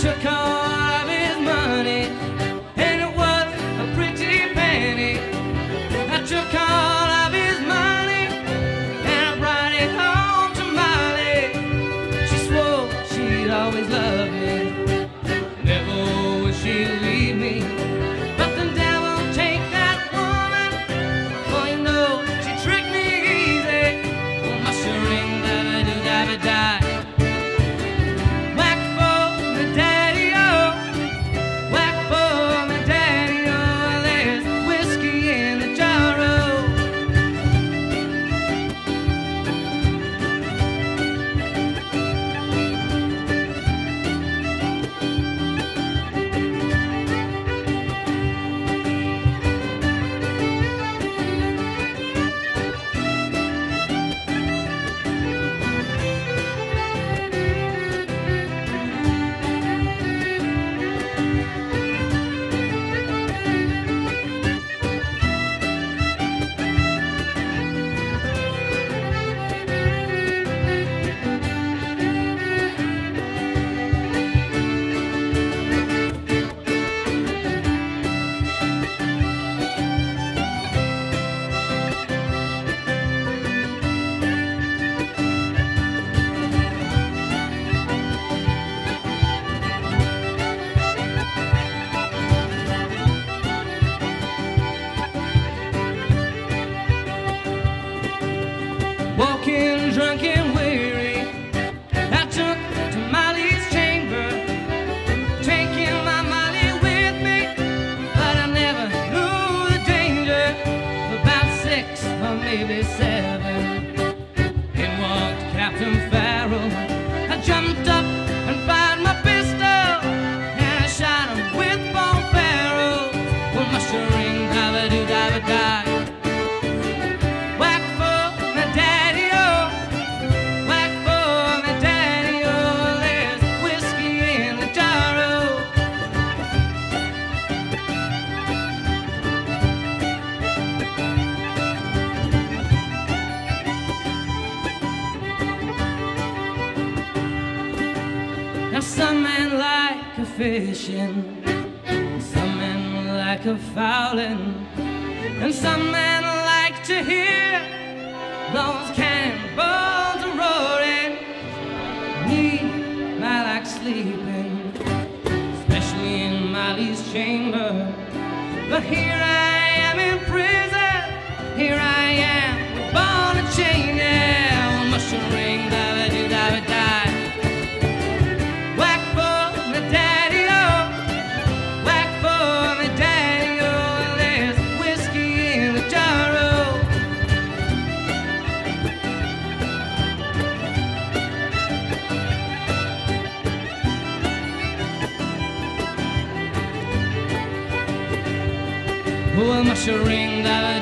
took all of his money, and it was a pretty penny. I took all of his money, and I brought it home to Molly. She swore she'd always love. Now some men like a fishing, some men like a fowling, and some men like to hear those cannonballs roaring. Me, I like sleeping, especially in Molly's chamber. But here I am in prison, here I ring that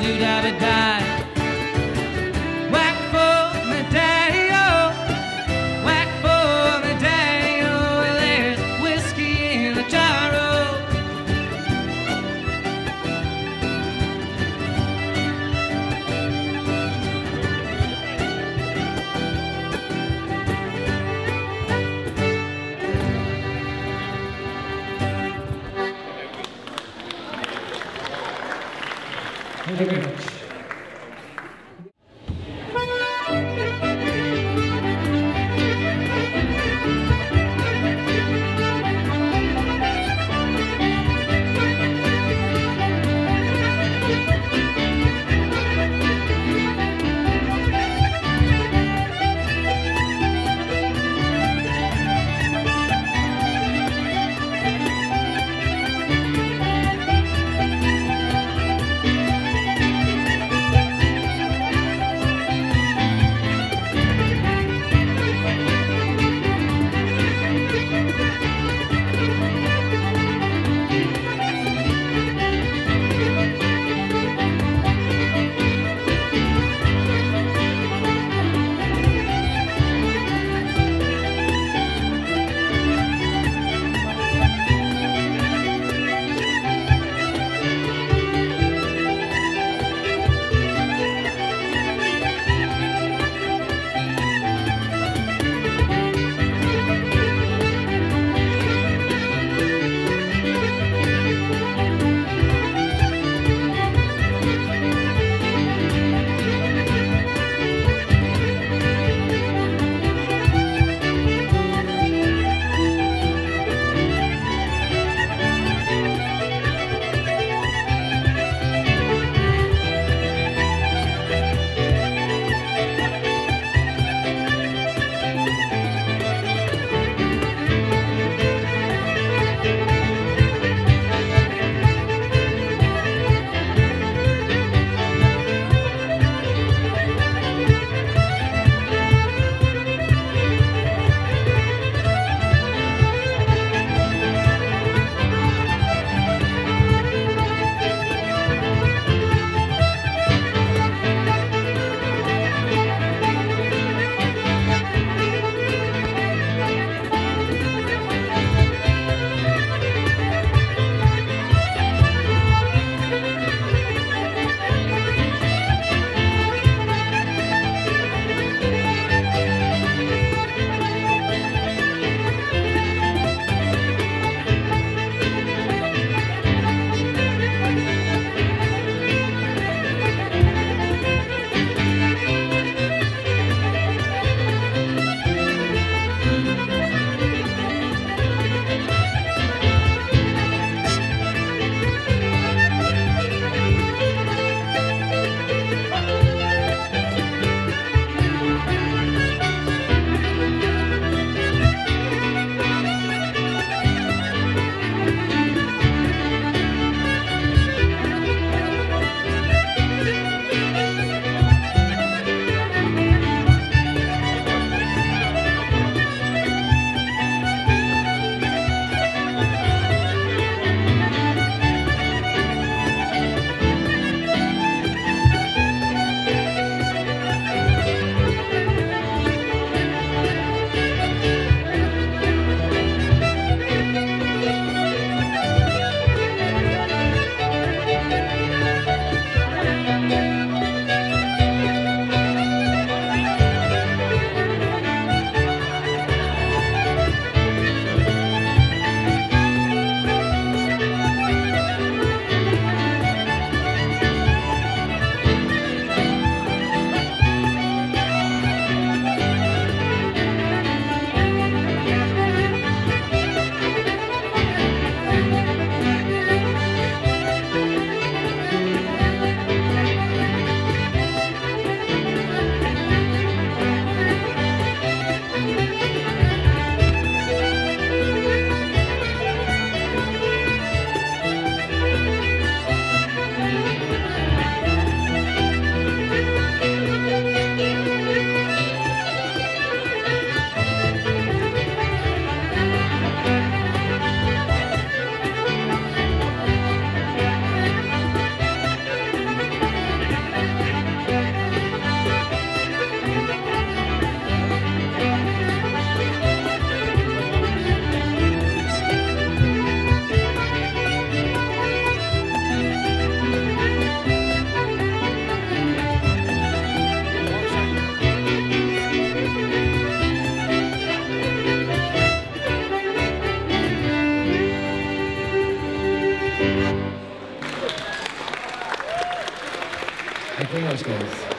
よお願いします。